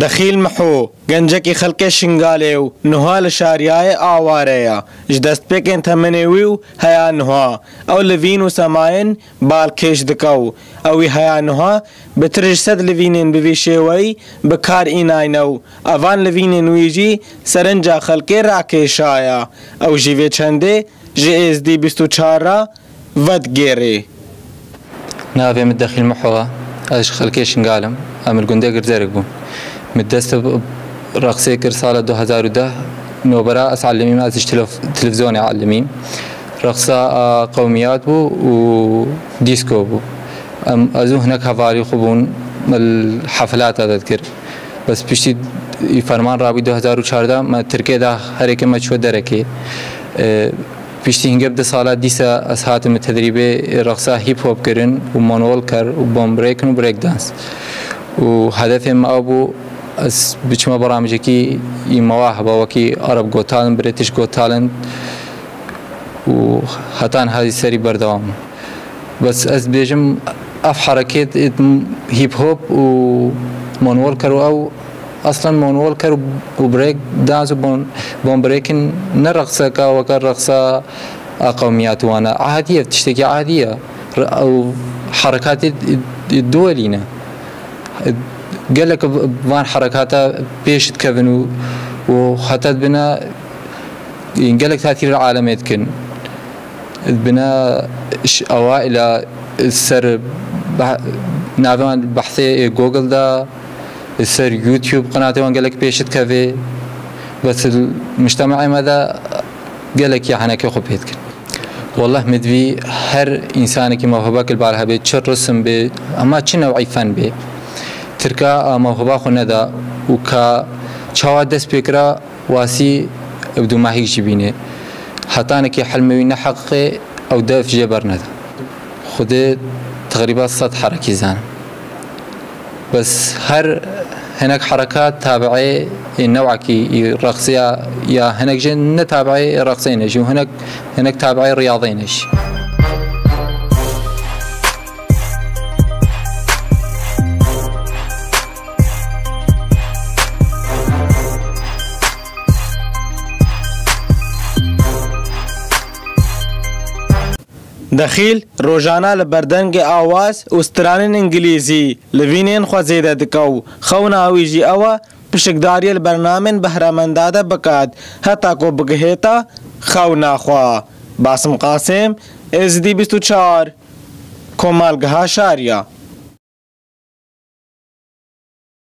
دخیل محو گنجکی خلق شنگاله و نها لشاریای آواره جدست پیکن تمنیویو هیا نها او لوین و سماین بال کش دکو اوی هیا نها بترج صد لوینین بوی شوی بکار ایناینو اوان لوینین ویجی سرنجا خلق راکش آیا او جیوی چنده جی از دی بیستو چارا ود گیره نافي متدخل محوها اش خلكيش نقالم. امل قندي قرزيرك بون متدست رقصي كر سالة 2010 نوبرا اسعلمي ما ازش تلف تلفزيوني علمي رقصة آه، قوميات بو وديسكو بو. أم أزو هناك هفاري خبون الحفلات اذكر بس بيشتي فرمان رابي 2014 ما تركيا دا هريك ما شو دركي. پشتی هنگه ده سالا دیسا از هاتم تدریب رقصا هیپ هاپ کرن و مانوال کر و بوم بریکن و بریک دانس. و هدف ما ابو از بچما برامجه کی این مواهب وکی عرب گو تالنت بریتش گو تالنت و هتان هذه سری بردوام. بس از بیجم اف حركات هيب هوب و مانوال كرو أو أصلا مونول كر وبريك دانس وبون بون بريكن نرقصة كا وكر رقصة قوميات وأنا. عادية تشتكي عادية. أو حركات الدولينا قال لك فان حركاتها بيش تكفن وحتى بنا قال لك تأثير العالم يتكن. بنا أوائل السر نافان بحثي جوجل ده سر يوتيوب قناتي وان قالك بيشت كافي بس المجتمع ماذا قالك يعني كي خبيتك والله مدوي هر انسان كي موهبه البارها بي تشر رسم بي اما تش نوعي فن بي تركا موهبه خو ندا. وكا چاوا دس فكره واسي ابدو ما هيك جبينه حتى أنا كي حلمي نحقق أو دف جبر ندا. خذ تقريبا صد حركه زان بس هر هناك حركات تابعة نوعك رقصية يا هناك جن نتابعي رقصينش وهناك هناك تابعي رياضينش. دخیل ڕۆژانە لە بەردەنگی ئاواز ئوسترانین ئینگلیزی لڤینێن خۆزێدە دکە و خەو ناویژی ئەوە پشکداریە لە بەرنامێن بەهرەمەندادە بکات. هەتاکۆ بگهێتە خەو ناخوا. باسم قاسم SD24 کۆمالگەها شاریە.